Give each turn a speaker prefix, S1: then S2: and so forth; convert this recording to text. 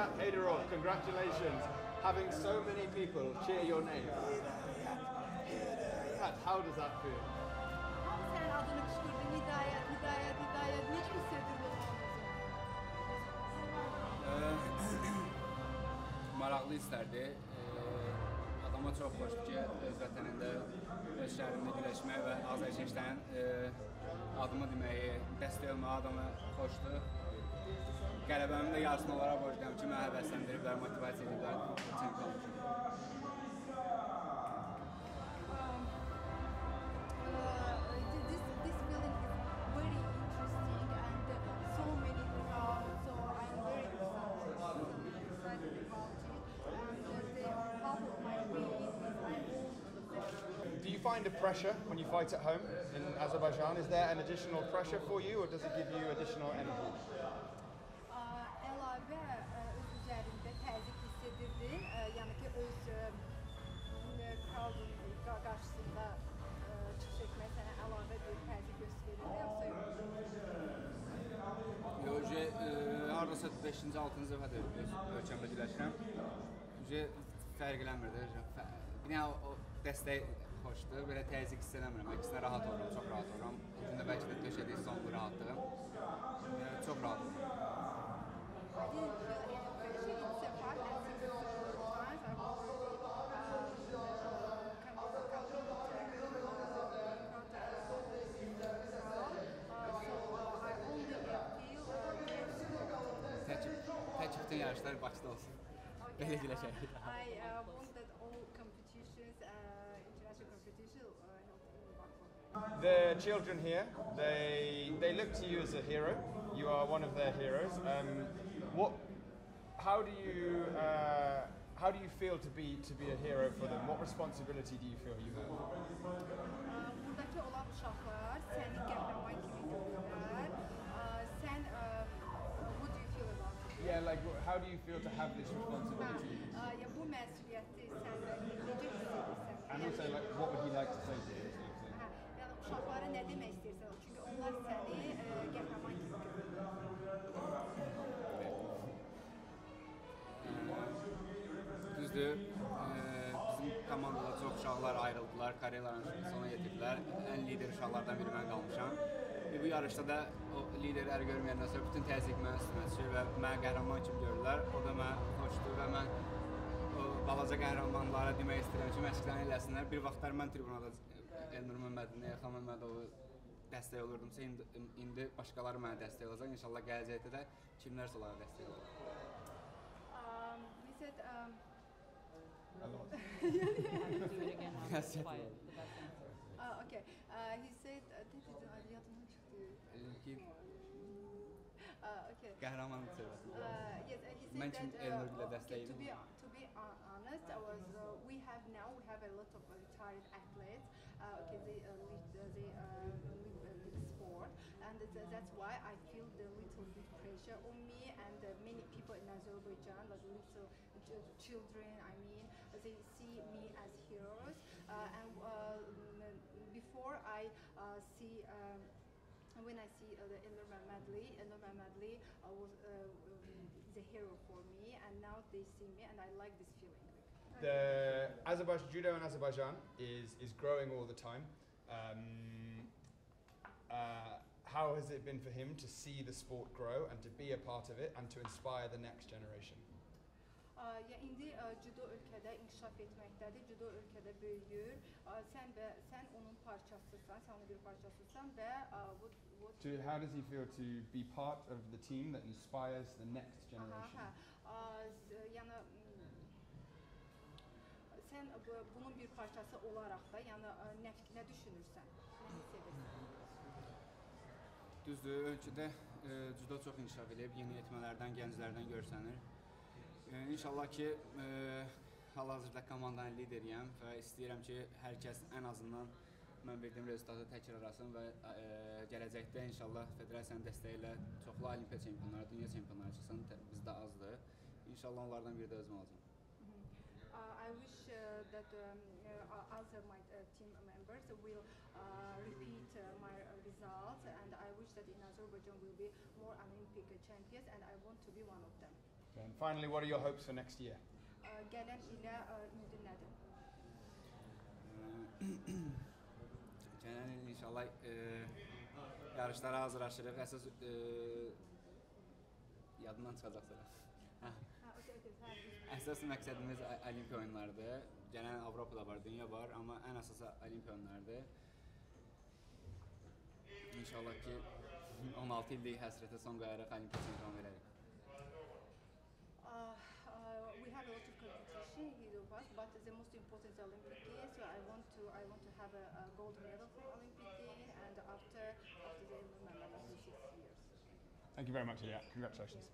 S1: Nihat Haydarov, congratulations. Having so many people cheer your name. Nihat, how does that feel?
S2: Ama sen adını kışkırdın, Hidayet, Hidayet, Hidayet. Necə hiss edirdin
S3: maraqlı hisslərdir. Eee, Adama çox xoşdur ki, öz vətənində, öz şəhərində güləşmək və azərkeşlərin eee, adımı deməyi, dəstək olmağı adama xoşdur. Yarışmalara borcluyam ki, mənə həvəsləndiriblər, motivasiya ediblər,
S1: Do you find a pressure when you fight at home in Azerbaijan? Is there an additional pressure for you or does it give you additional energy?
S2: Aa, əlavə ə, öz üzərində təzyiq hiss edirdin. Ə, Yəni ki, öz crowdun qa- qarşısında çıxış etmək sənə əlavə bir təzyiq göstərirdi, yoxsa yox?
S3: Yoje hardasa 5-ci, 6-cı dəfədir ölkəmdə güləşirəm. Yoje fərq eləmir də. fə- Bir dənə o dəstək xoşdur. Belə təzyiq hiss eləmirəm. Əksinə rahat oluram, çox rahat oluram. O gün də bəlkə də döşədiyi son bir rahatlığım. Tək bütün yarışlar Bakıda olsun. Belə güləşək.
S2: I uh, want that all competitions, uh, international competition, uh, held in Baku.
S1: The children here, they they look to you as a hero. You are one of their heroes. Um, what? How do you? Uh, how do you feel to be to be a hero for them? What responsibility do you feel you have?
S2: Uh, buradakı olan uşaqlar səni do you feel
S1: to have this responsibility?
S2: Hə, uh, ya bu məsuliyyəti sən necə hiss edirsən?
S1: And also, like, what would he like to say to you? thing?
S2: hə, yəni uşaqlara nə demək istəyirsən? Çünki onlar səni ə, qəhrəman kimi görürlər.
S3: Düzdür. eee, Bizim komandada çox uşaqlar ayrıldılar, karyeralarını sona yetirdilər. Ən lider uşaqlardan biri mən qalmışam. Və bu yarışda da o liderləri görməyəndən sonra bütün təzyiq mənim üstümə düşür və məni qəhrəman kimi görürlər. O da mənə xoşdur və mən o balaca qəhrəmanlara demək istəyirəm ki, məşqlərini eləsinlər. Bir vaxtlar mən tribunada Elnur Məmmədovun, Elxan Məmmədovu dəstək olurdumsa, indi, indi başqaları mənə dəstək olacaq. İnşallah gələcəkdə də kimlərsə onlara dəstək olacaq.
S2: Um, he said, um,
S4: it fight.
S3: definitely.
S4: The best answer.
S2: uh, okay, uh, he said, uh, ne dedin? Ay, yadımdan çıxdı.
S3: Ki
S2: Uh, okay. Uh, yes, and he said that uh, okay, to be to be honest, I was uh, we have now we have a lot of retired athletes. Uh, okay, they uh, lead uh, they uh, lead uh, the sport, and th- that's why I feel the little bit pressure on me and many people in Azerbaijan, like little ch- children. I mean, they see me as heroes, uh, and uh, mm, before I uh, see. Um, and when I see uh, the Ilmer Madli, Ilmer Madli uh, was uh, um, a hero for me, and now they see me, and I like this feeling.
S1: The Azerbaijan judo in Azerbaijan is is growing all the time. Um, uh, how has it been for him to see the sport grow and to be a part of it and to inspire the next generation?
S2: Ya indi judo ölkədə inkişaf etməkdədir, judo ölkədə böyüyür. Sən və sən onun parçasısan, sən onun bir parçasısan və what, what
S1: To, how does he feel to be part of the team that inspires the next
S2: Aha,
S1: generation?
S2: z- yəni sən bu, bunun bir parçası olaraq da, yəni nə, nə düşünürsən? Nə hiss edirsən?
S3: Düzdür, ölkədə e, judo çox inkişaf edib, yeniyetmələrdən, gənclərdən görsənir. İnşallah ki, e, hal-hazırda komandanın lideriyəm və istəyirəm ki, hər kəs ən azından mən verdiyim rezultatı təkrarlasın və e, gələcəkdə inşallah federasiyanın dəstəyi ilə çoxlu olimpiya çempionları, dünya çempionları çıxsın, bizdə azdır. İnşallah onlardan biri də özüm olacağam.
S2: Uh, I wish uh, that um, uh, other my uh, team members will uh, repeat uh, my uh, results, and I wish that in Azerbaijan will be more Olympic champions, and I want to be one of.
S1: And finally, what are your hopes for next year?
S2: Uh, gelen ile uh, ümidi nədir?
S3: Gələn il inşallah e, yarışlara hazırlaşırıq. Əsas e, yadımdan çıxacaq sonra. Hə.
S2: Ha, okey, okey, sağ
S3: Əsas məqsədimiz o- Olimpiya oyunlarıdır. Gələn Avropada var, dünya var, amma ən əsası Olimpiya oyunlarıdır. İnşallah ki 16 illik həsrətə son qoyaraq Olimpiya çempionu verərik.
S2: Us, but the most important is Olympic Games. So I want to I want to have a, a gold medal from Olympic Games, and after after the remember after six years.
S1: Thank you very much, Ilya. Congratulations.